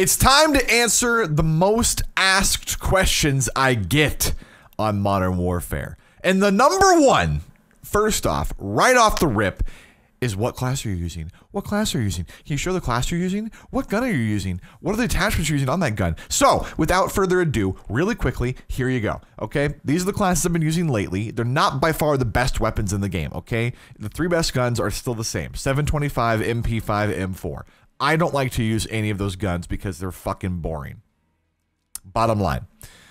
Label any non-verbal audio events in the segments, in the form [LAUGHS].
It's time to answer the most asked questions I get on Modern Warfare. And the number one, first off, right off the rip, is what class are you using? What class are you using? Can you show the class you're using? What gun are you using? What are the attachments you're using on that gun? So, without further ado, really quickly, here you go. Okay, these are the classes I've been using lately. They're not by far the best weapons in the game. Okay, the three best guns are still the same: 725, MP5, M4. I don't like to use any of those guns because they're fucking boring. Bottom line.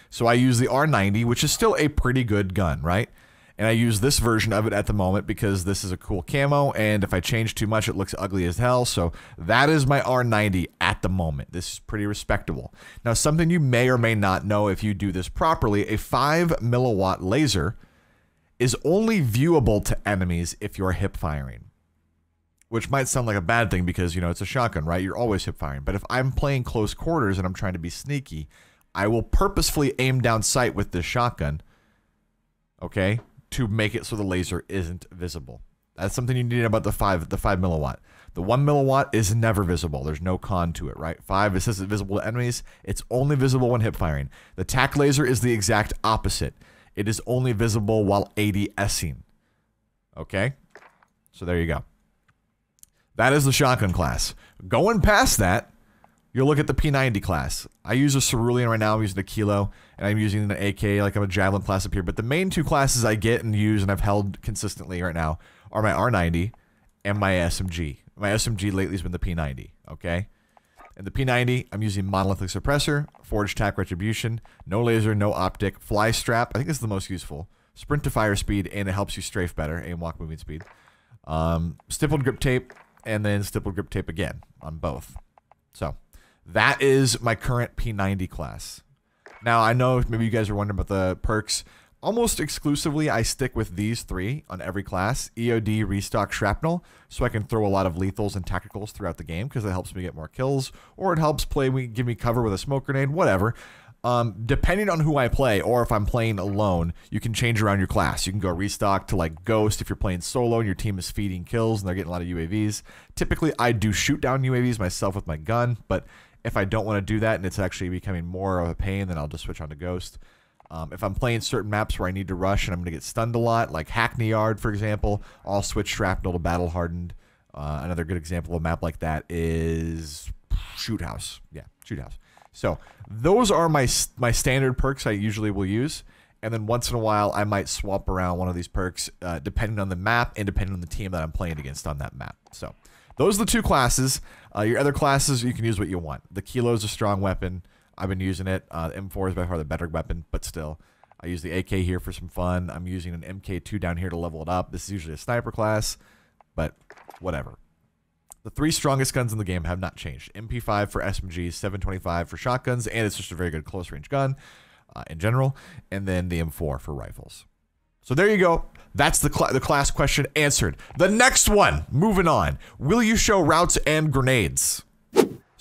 So I use the R90, which is still a pretty good gun, right? And I use this version of it at the moment because this is a cool camo, and if I change too much, it looks ugly as hell. So that is my R90 at the moment. This is pretty respectable. Now, something you may or may not know if you do this properly, a 5 milliwatt laser is only viewable to enemies if you're hip firing. Which might sound like a bad thing because, you know, it's a shotgun, right? You're always hip firing. But if I'm playing close quarters and I'm trying to be sneaky, I will purposefully aim down sight with this shotgun, okay, to make it so the laser isn't visible. That's something you need about the five, the five milliwatt. The one milliwatt is never visible. There's no con to it, right? Five is says it's visible to enemies. It's only visible when hip firing. The tac laser is the exact opposite. It is only visible while ADSing. Okay, so there you go. That is the shotgun class. Going past that, you'll look at the P90 class. I use a Cerulean right now. I'm using a Kilo, and I'm using an AK like I'm a Javelin class up here. But the main two classes I get and use and I've held consistently right now are my R90 and my SMG. My SMG lately has been the P90, okay? And the P90, I'm using Monolithic Suppressor, Forge TAC Retribution, no laser, no optic, Fly Strap. I think this is the most useful. Sprint to fire speed, and it helps you strafe better, aim walk moving speed. Um, stippled grip tape, and then stippled grip tape again on both. So that is my current P90 class. Now, I know maybe you guys are wondering about the perks. Almost exclusively, I stick with these three on every class EOD, Restock, Shrapnel, so I can throw a lot of lethals and tacticals throughout the game because it helps me get more kills, or it helps play me, give me cover with a smoke grenade, whatever. Um, depending on who I play, or if I'm playing alone, you can change around your class. You can go restock to like Ghost if you're playing solo and your team is feeding kills and they're getting a lot of UAVs. Typically, I do shoot down UAVs myself with my gun, but if I don't want to do that and it's actually becoming more of a pain, then I'll just switch on to Ghost. Um, if I'm playing certain maps where I need to rush and I'm going to get stunned a lot, like Hackney Yard, for example, I'll switch Shrapnel to Battle Hardened. Uh, another good example of a map like that is Shoot House. Yeah, Shoot House. So those are my my standard perks I usually will use, and then once in a while I might swap around one of these perks uh, depending on the map and depending on the team that I'm playing against on that map. So those are the two classes. Uh, your other classes, you can use what you want. The Kilo is a strong weapon. I've been using it. Uh, M4 is by far the better weapon, but still. I use the AK here for some fun. I'm using an MK2 down here to level it up. This is usually a sniper class, but whatever. The three strongest guns in the game have not changed. MP5 for SMGs, 725 for shotguns, and it's just a very good close range gun uh, in general, and then the M4 for rifles. So there you go. That's the, cl the class question answered. The next one, moving on. Will you show routes and grenades?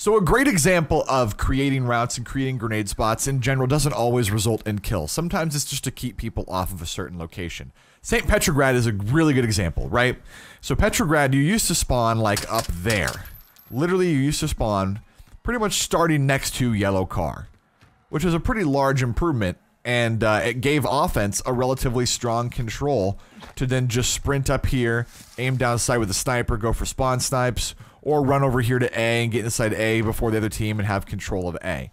So a great example of creating routes and creating grenade spots in general doesn't always result in kills. Sometimes it's just to keep people off of a certain location. St. Petrograd is a really good example, right? So Petrograd, you used to spawn like up there. Literally, you used to spawn pretty much starting next to Yellow Car, which is a pretty large improvement and uh, it gave offense a relatively strong control to then just sprint up here, aim down sight with a sniper, go for spawn snipes, or run over here to A and get inside A before the other team and have control of A.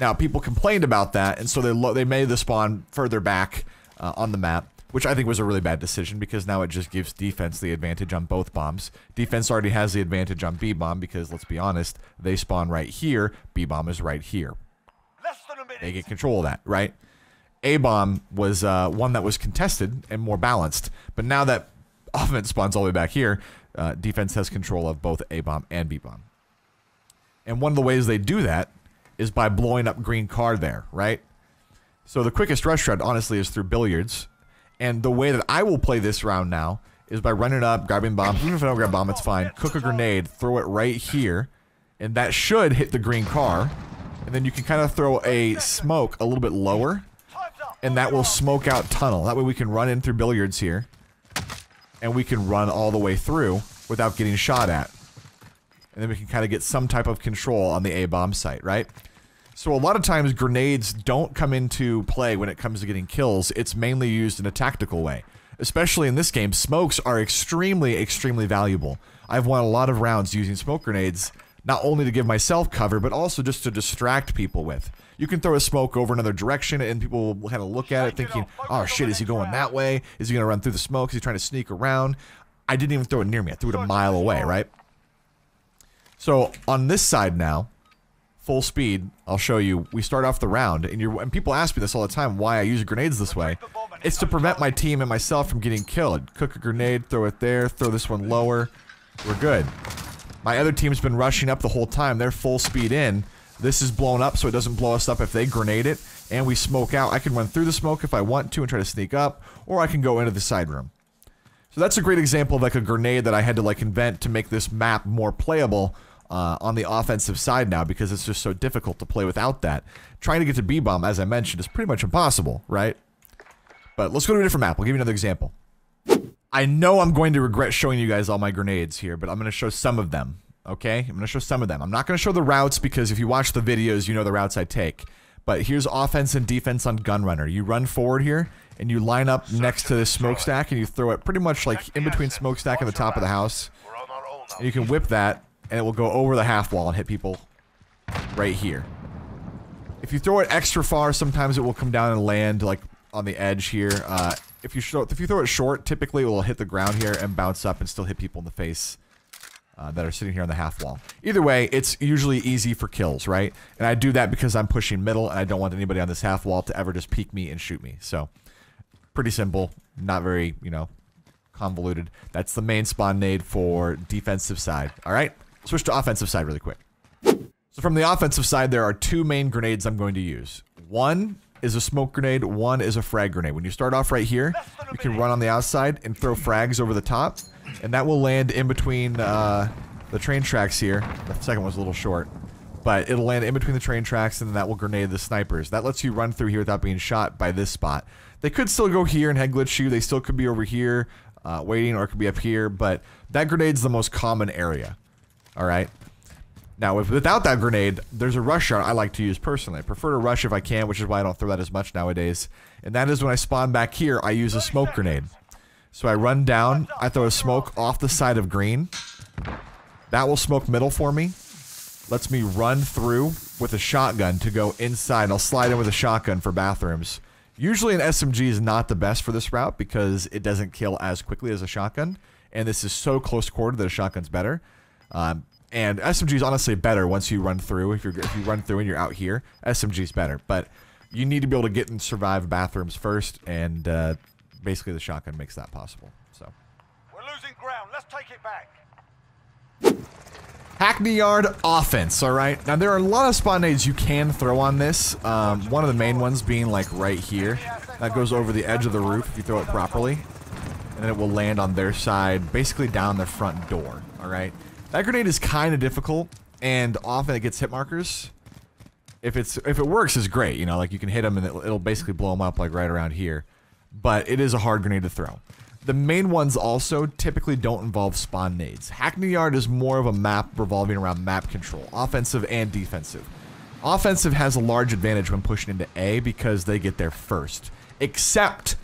Now, people complained about that, and so they they made the spawn further back uh, on the map, which I think was a really bad decision because now it just gives defense the advantage on both bombs. Defense already has the advantage on B bomb because let's be honest, they spawn right here, B bomb is right here. They get control of that, right? A bomb was uh, one that was contested and more balanced. But now that [LAUGHS] offense spawns all the way back here, uh, defense has control of both A bomb and B bomb. And one of the ways they do that is by blowing up green car there, right? So the quickest rush route, honestly, is through billiards. And the way that I will play this round now is by running up, grabbing bomb. Even if I don't grab bomb, it's fine. Cook a grenade, throw it right here, and that should hit the green car. And then you can kind of throw a smoke a little bit lower and that will smoke out tunnel. That way we can run in through billiards here, and we can run all the way through without getting shot at. and then we can kind of get some type of control on the A bomb site, right? So a lot of times grenades don't come into play when it comes to getting kills. It's mainly used in a tactical way. Especially in this game, smokes are extremely, extremely valuable. I've won a lot of rounds using smoke grenades, not only to give myself cover, but also just to distract people with. You can throw a smoke over another direction and people will kind of look at it thinking, oh shit, is he going that way? Is he going to run through the smoke? Is he trying to sneak around? I didn't even throw it near me. I threw it a mile away, right? So on this side now, full speed, I'll show you. We start off the round, and you and people ask me this all the time, why I use grenades this way. It's to prevent my team and myself from getting killed. Cook a grenade, throw it there, throw this one lower. We're good. My other team's been rushing up the whole time. They're full speed in. This is blown up so it doesn't blow us up if they grenade it, and we smoke out. I can run through the smoke if I want to and try to sneak up, or I can go into the side room. So that's a great example of like a grenade that I had to like invent to make this map more playable uh, on the offensive side now because it's just so difficult to play without that. Trying to get to B-bomb, as I mentioned, is pretty much impossible, right? But let's go to a different map. I'll give you another example. I know I'm going to regret showing you guys all my grenades here, but I'm going to show some of them, okay? I'm going to show some of them. I'm not going to show the routes because if you watch the videos, you know the routes I take. But here's offense and defense on Gunrunner. You run forward here, and you line up next to this smokestack, and you throw it pretty much like in between smokestack and the top of the house. And you can whip that, and it will go over the half wall and hit people right here. If you throw it extra far, sometimes it will come down and land like on the edge here. Uh, if you show, if you throw it short, typically it will hit the ground here and bounce up and still hit people in the face uh, that are sitting here on the half wall. Either way, it's usually easy for kills, right? And I do that because I'm pushing middle and I don't want anybody on this half wall to ever just peek me and shoot me. So, pretty simple, not very, you know, convoluted. That's the main spawn nade for defensive side. All right, switch to offensive side really quick. So from the offensive side, there are two main grenades I'm going to use. One is a smoke grenade, one is a frag grenade. When you start off right here, you can run on the outside and throw frags over the top, and that will land in between uh, the train tracks here. The second one's a little short, but it'll land in between the train tracks, and then that will grenade the snipers. That lets you run through here without being shot by this spot. They could still go here and head glitch you. They still could be over here uh, waiting, or it could be up here, but that grenade's the most common area. All right. Now, if, without that grenade, there's a rush shot I like to use personally. I prefer to rush if I can, which is why I don't throw that as much nowadays. And that is when I spawn back here, I use a smoke grenade. So I run down, I throw a smoke off the side of green. That will smoke middle for me. Lets me run through with a shotgun to go inside. I'll slide in with a shotgun for bathrooms. Usually an SMG is not the best for this route because it doesn't kill as quickly as a shotgun. And this is so close quarter that a shotgun's better. Um, and SMG is honestly better once you run through. If, you're, if you run through and you're out here, SMG is better. But you need to be able to get and survive bathrooms first, and uh, basically the shotgun makes that possible. So. We're losing ground. Let's take it back. Hackney Yard offense, all right? Now, there are a lot of spawn nades you can throw on this. Um, one of the main ones being, like, right here. That goes over the edge of the roof if you throw it properly. And then it will land on their side, basically down their front door, all right? That grenade is kind of difficult, and often it gets hit markers. If it's if it works, is great. You know, like you can hit them and it'll, it'll basically blow them up like right around here. But it is a hard grenade to throw. The main ones also typically don't involve spawn nades. Hackney Yard is more of a map revolving around map control, offensive and defensive. Offensive has a large advantage when pushing into A because they get there first. Except,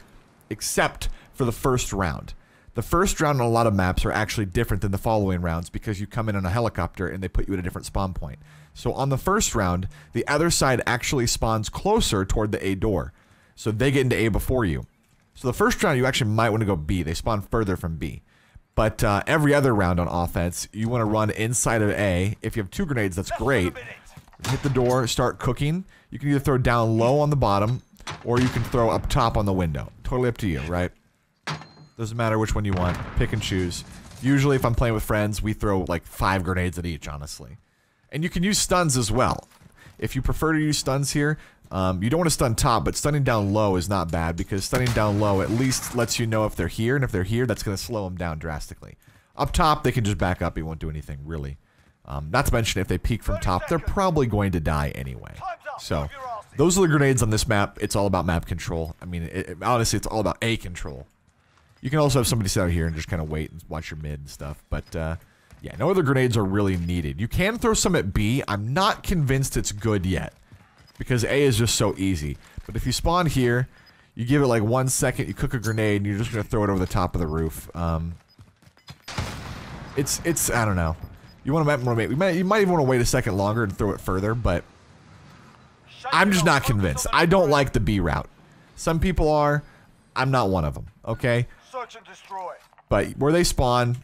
except for the first round. The first round on a lot of maps are actually different than the following rounds because you come in on a helicopter and they put you at a different spawn point. So on the first round, the other side actually spawns closer toward the A door. So they get into A before you. So the first round, you actually might want to go B. They spawn further from B. But uh, every other round on offense, you want to run inside of A. If you have two grenades, that's great. Hit the door, start cooking. You can either throw down low on the bottom, or you can throw up top on the window. Totally up to you, right? Doesn't matter which one you want. Pick and choose. Usually, if I'm playing with friends, we throw like five grenades at each, honestly. And you can use stuns as well. If you prefer to use stuns here, um, you don't want to stun top, but stunning down low is not bad because stunning down low at least lets you know if they're here, and if they're here, that's going to slow them down drastically. Up top, they can just back up. It won't do anything, really. Um, not to mention, if they peek from top, they're probably going to die anyway. So, those are the grenades on this map. It's all about map control. I mean, it, it, honestly, it's all about A control. You can also have somebody sit out here and just kind of wait and watch your mid and stuff. But uh, Yeah, no other grenades are really needed. You can throw some at B. I'm not convinced it's good yet because A is just so easy. But if you spawn here, you give it like one second, you cook a grenade, and you're just gonna throw it over the top of the roof. Um, it's it's I don't know. You want to wait? Might you might even want to wait a second longer and throw it further, but I'm just not convinced. I don't like the B route. Some people are. I'm not one of them. Okay. Search and destroy. But where they spawn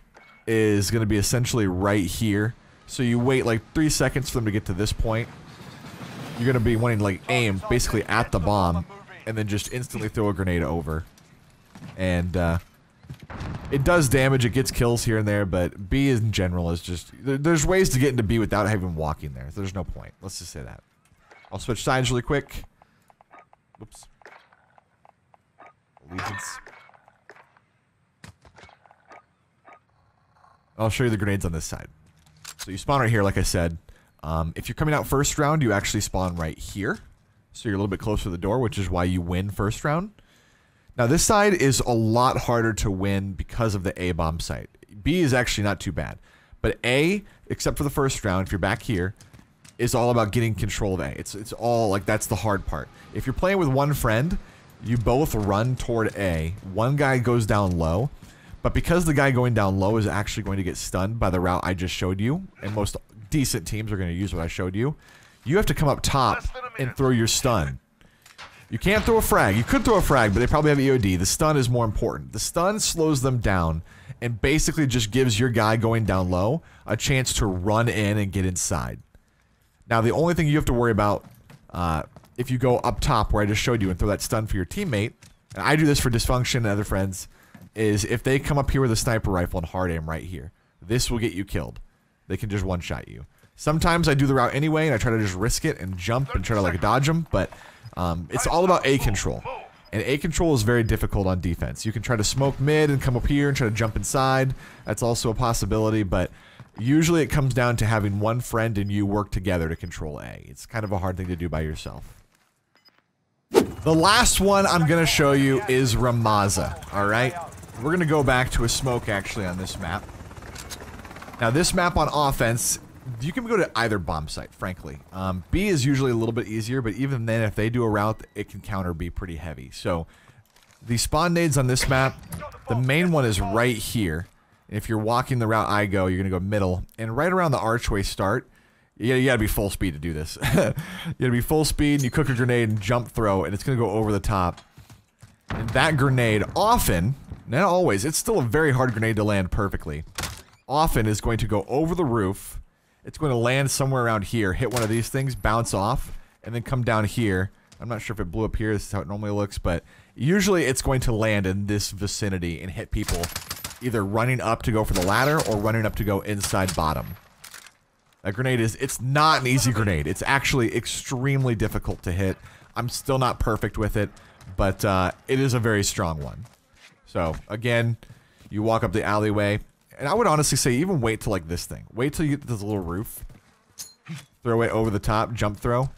is going to be essentially right here. So you wait like three seconds for them to get to this point. You're going to be wanting to like aim basically at the bomb and then just instantly throw a grenade over. And uh, it does damage. It gets kills here and there, but B in general is just there, there's ways to get into B without having walking there. There's no point. Let's just say that. I'll switch sides really quick. Whoops. Allegiance. I'll show you the grenades on this side. So you spawn right here, like I said. Um, if you're coming out first round, you actually spawn right here. So you're a little bit closer to the door, which is why you win first round. Now this side is a lot harder to win because of the A bomb site. B is actually not too bad. But A, except for the first round, if you're back here, is all about getting control of A. It's it's all like that's the hard part. If you're playing with one friend, you both run toward A. One guy goes down low, but because the guy going down low is actually going to get stunned by the route I just showed you, and most decent teams are going to use what I showed you, you have to come up top Less than a and throw your stun. You can't throw a frag. You could throw a frag, but they probably have EOD. The stun is more important. The stun slows them down and basically just gives your guy going down low a chance to run in and get inside. Now, the only thing you have to worry about uh, if you go up top where I just showed you and throw that stun for your teammate, and I do this for Dysfunction and other friends, is if they come up here with a sniper rifle and hard aim right here, this will get you killed. They can just one shot you. Sometimes I do the route anyway and I try to just risk it and jump and try to like dodge them, but um, it's all about A control. And A control is very difficult on defense. You can try to smoke mid and come up here and try to jump inside. That's also a possibility, but usually it comes down to having one friend and you work together to control A. It's kind of a hard thing to do by yourself. The last one I'm going to show you is Rammaza, all right? We're going to go back to a smoke actually on this map. Now, this map on offense, you can go to either bomb site, frankly. Um, B is usually a little bit easier, but even then, if they do a route, it can counter B pretty heavy. So, the spawn nades on this map, the main one is right here. If you're walking the route I go, you're going to go middle. And right around the archway start, you you gotta be full speed to do this. [LAUGHS] you gotta be full speed, and you cook a grenade and jump throw, and it's gonna go over the top. That grenade often, not always, it's still a very hard grenade to land perfectly. Often is going to go over the roof. It's going to land somewhere around here, hit one of these things, bounce off, and then come down here. I'm not sure if it blew up here. This is how it normally looks, but usually it's going to land in this vicinity and hit people either running up to go for the ladder or running up to go inside bottom. That grenade is, it's not an easy grenade. It's actually extremely difficult to hit. I'm still not perfect with it, but uh, it is a very strong one. So, again, you walk up the alleyway, and I would honestly say even wait till like this thing. Wait till you get this little roof. Throw it over the top, jump throw,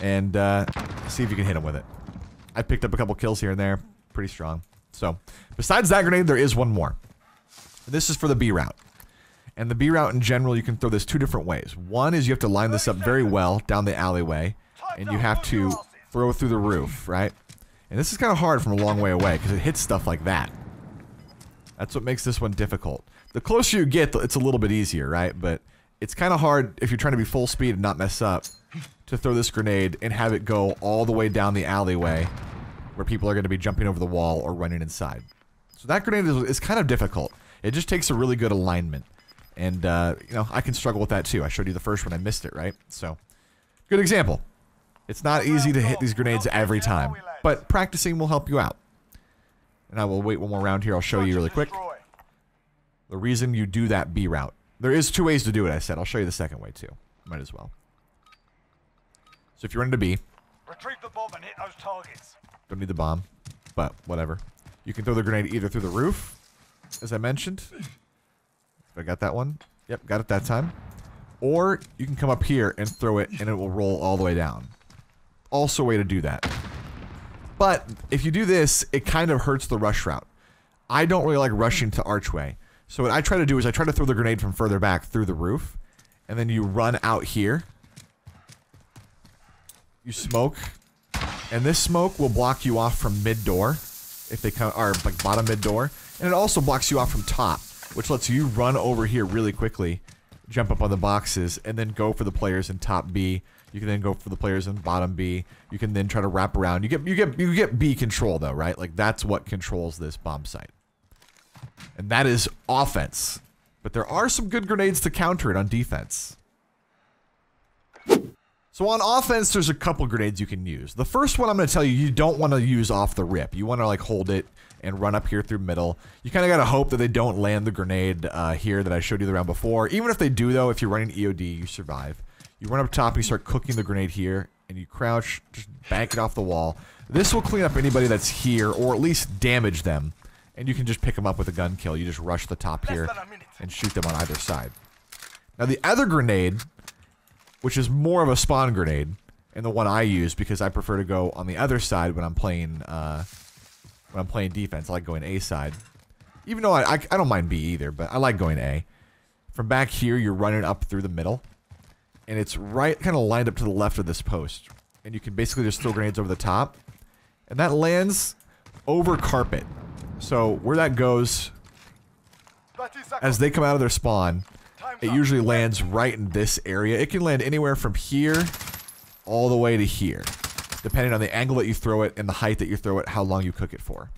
and uh, see if you can hit him with it. I picked up a couple kills here and there. Pretty strong. So, besides that grenade, there is one more. This is for the B route. And the B route in general, you can throw this two different ways. One is you have to line this up very well down the alleyway, and you have to throw through the roof, right? And this is kind of hard from a long way away because it hits stuff like that. That's what makes this one difficult. The closer you get, it's a little bit easier, right? But it's kind of hard if you're trying to be full speed and not mess up to throw this grenade and have it go all the way down the alleyway where people are going to be jumping over the wall or running inside. So that grenade is, is kind of difficult. It just takes a really good alignment. And, uh, you know, I can struggle with that too. I showed you the first one, I missed it, right? So, good example. It's not easy to hit these grenades every time, but practicing will help you out. And I will wait one more round here. I'll show you really quick the reason you do that B route. There is two ways to do it, I said. I'll show you the second way too. Might as well. So if you're into B, Retrieve the bomb and hit those targets. don't need the bomb, but whatever. You can throw the grenade either through the roof, as I mentioned. I got that one. Yep, got it that time. Or you can come up here and throw it and it will roll all the way down. Also a way to do that. But if you do this, it kind of hurts the rush route. I don't really like rushing to archway. So what I try to do is I try to throw the grenade from further back through the roof, and then you run out here. You smoke, and this smoke will block you off from mid door, if they come or like bottom mid door, and it also blocks you off from top, which lets you run over here really quickly, jump up on the boxes, and then go for the players in top B. You can then go for the players in bottom B. You can then try to wrap around. You get you get you get B control though, right? Like that's what controls this bomb site. And that is offense. But there are some good grenades to counter it on defense. So on offense, there's a couple grenades you can use. The first one I'm going to tell you, you don't want to use off the rip. You want to like hold it and run up here through middle. You kind of got to hope that they don't land the grenade uh, here that I showed you the round before. Even if they do though, if you're running EOD, you survive. You run up top and you start cooking the grenade here and you crouch, just bank it off the wall. This will clean up anybody that's here or at least damage them. And you can just pick them up with a gun kill. You just rush the top here and shoot them on either side. Now the other grenade which is more of a spawn grenade, and the one I use because I prefer to go on the other side when I'm playing uh, when I'm playing defense. I like going A side, even though I, I, I don't mind B either, but I like going A. From back here, you're running up through the middle, and it's right kind of lined up to the left of this post, and you can basically just throw grenades over the top, and that lands over carpet. So where that goes, as they come out of their spawn, it usually lands right in this area. It can land anywhere from here all the way to here, depending on the angle that you throw it and the height that you throw it, how long you cook it for.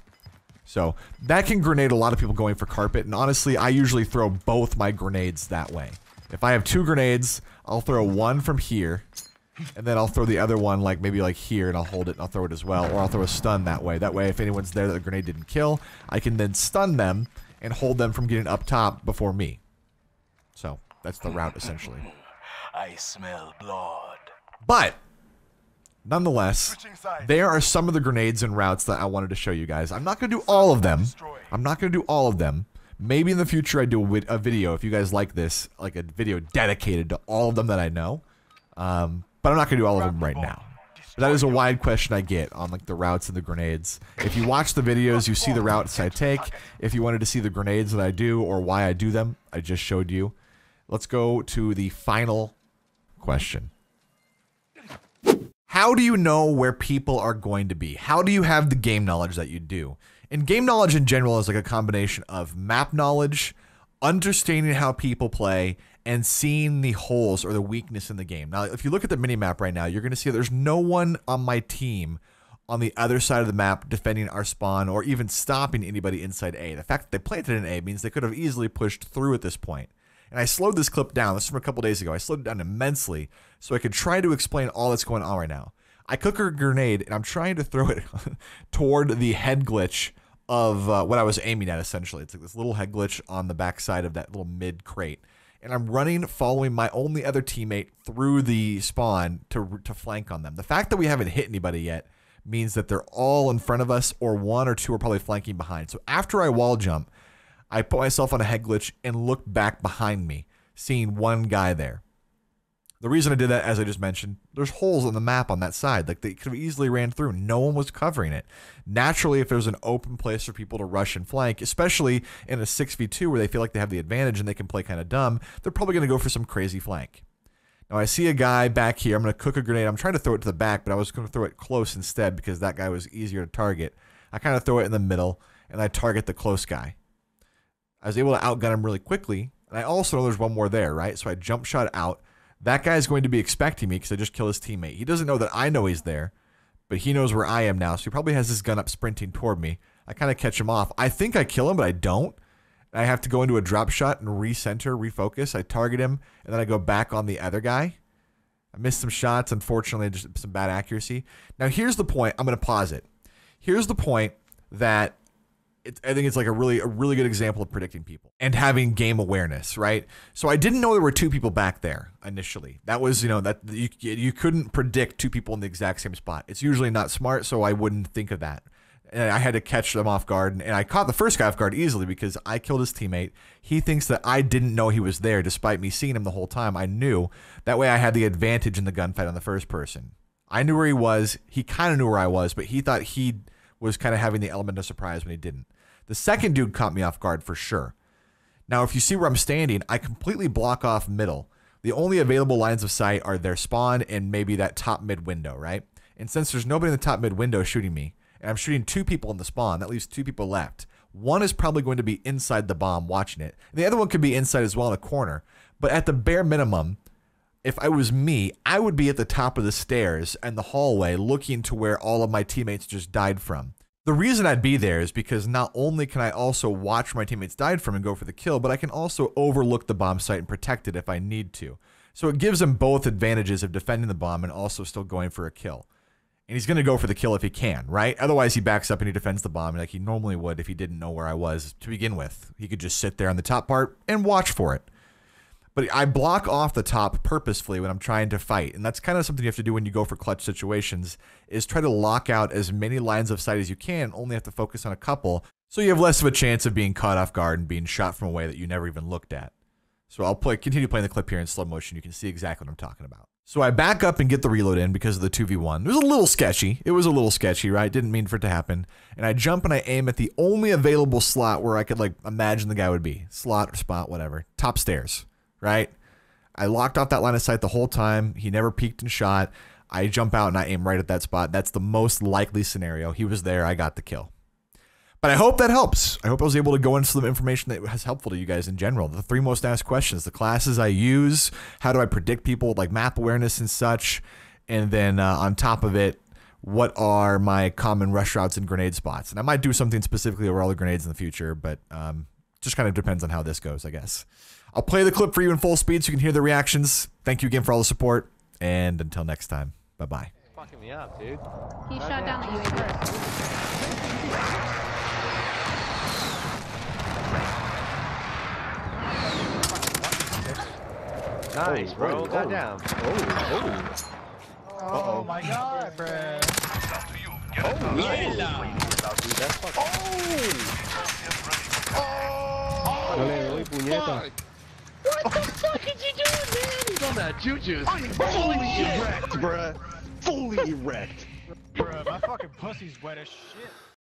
So that can grenade a lot of people going for carpet, and honestly, I usually throw both my grenades that way. If I have two grenades, I'll throw one from here, and then I'll throw the other one like maybe like here, and I'll hold it and I'll throw it as well, or I'll throw a stun that way. That way, if anyone's there that the grenade didn't kill, I can then stun them and hold them from getting up top before me. So that's the route essentially. I smell blood. But nonetheless, there are some of the grenades and routes that I wanted to show you guys. I'm not going to do all of them. I'm not going to do all of them. Maybe in the future I do a, a video if you guys like this, like a video dedicated to all of them that I know. Um, but I'm not to do all of them right now. But that is a wide question I get on like the routes and the grenades. If you watch the videos, you see the routes I take. If you wanted to see the grenades that I do or why I do them, I just showed you. Let's go to the final question. How do you know where people are going to be? How do you have the game knowledge that you do? And game knowledge in general is like a combination of map knowledge, understanding how people play, and seeing the holes or the weakness in the game. Now, if you look at the mini map right now, you're going to see there's no one on my team on the other side of the map defending our spawn or even stopping anybody inside A. The fact that they planted in A means they could have easily pushed through at this point. And I slowed this clip down. This is from a couple days ago. I slowed it down immensely so I could try to explain all that's going on right now. I cook a grenade and I'm trying to throw it [LAUGHS] toward the head glitch of uh, what I was aiming at essentially. It's like this little head glitch on the backside of that little mid crate. And I'm running, following my only other teammate through the spawn to, to flank on them. The fact that we haven't hit anybody yet means that they're all in front of us, or one or two are probably flanking behind. So after I wall jump, I put myself on a head glitch and look back behind me, seeing one guy there. The reason I did that, as I just mentioned, there's holes on the map on that side. Like they could have easily ran through. No one was covering it. Naturally, if there's an open place for people to rush and flank, especially in a 6v2 where they feel like they have the advantage and they can play kind of dumb, they're probably going to go for some crazy flank. Now I see a guy back here. I'm going to cook a grenade. I'm trying to throw it to the back, but I was going to throw it close instead because that guy was easier to target. I kind of throw it in the middle and I target the close guy. I was able to outgun him really quickly. And I also know there's one more there, right? So I jump shot out. That guy is going to be expecting me because I just killed his teammate. He doesn't know that I know he's there, but he knows where I am now. So he probably has his gun up sprinting toward me. I kind of catch him off. I think I kill him, but I don't. I have to go into a drop shot and recenter, refocus. I target him, and then I go back on the other guy. I missed some shots, unfortunately, just some bad accuracy. Now, here's the point. I'm going to pause it. Here's the point that I think it's like a really a really good example of predicting people and having game awareness, right? So I didn't know there were two people back there initially. That was you know that you you couldn't predict two people in the exact same spot. It's usually not smart, so I wouldn't think of that. And I had to catch them off guard, and, and I caught the first guy off guard easily because I killed his teammate. He thinks that I didn't know he was there, despite me seeing him the whole time. I knew that way I had the advantage in the gunfight on the first person. I knew where he was. He kind of knew where I was, but he thought he was kind of having the element of surprise when he didn't. The second dude caught me off guard for sure. Now, if you see where I'm standing, I completely block off middle. The only available lines of sight are their spawn and maybe that top mid window, right? And since there's nobody in the top mid window shooting me, and I'm shooting two people in the spawn, that leaves two people left. One is probably going to be inside the bomb watching it. And the other one could be inside as well in a corner. But at the bare minimum, if I was me, I would be at the top of the stairs and the hallway looking to where all of my teammates just died from. The reason I'd be there is because not only can I also watch my teammates died from and go for the kill, but I can also overlook the bomb site and protect it if I need to. So it gives him both advantages of defending the bomb and also still going for a kill. And he's going to go for the kill if he can, right? Otherwise, he backs up and he defends the bomb like he normally would if he didn't know where I was to begin with. He could just sit there on the top part and watch for it. But I block off the top purposefully when I'm trying to fight. And that's kind of something you have to do when you go for clutch situations is try to lock out as many lines of sight as you can, only have to focus on a couple. So you have less of a chance of being caught off guard and being shot from a way that you never even looked at. So I'll play continue playing the clip here in slow motion. You can see exactly what I'm talking about. So I back up and get the reload in because of the 2v1. It was a little sketchy. It was a little sketchy, right? Didn't mean for it to happen. And I jump and I aim at the only available slot where I could like imagine the guy would be. Slot or spot, whatever. Top stairs, right? I locked off that line of sight the whole time. He never peeked and shot. I jump out and I aim right at that spot. That's the most likely scenario. He was there. I got the kill. But I hope that helps. I hope I was able to go into some information that was helpful to you guys in general. The three most asked questions, the classes I use, how do I predict people like map awareness and such, and then uh, on top of it, what are my common rush routes and grenade spots? And I might do something specifically over all the grenades in the future, but um, just kind of depends on how this goes, I guess. I'll play the clip for you in full speed so you can hear the reactions. Thank you again for all the support, and until next time, bye bye. Fucking me up, dude. He shot down the UAV. Nice, bro. oh. Goddamn. Oh my god, bro. Dale, doy puñeta. What the fuck did you do, man? He's on that juju. Fully erect, bruh. Fully erect. Bruh, my fucking pussy's wet as shit.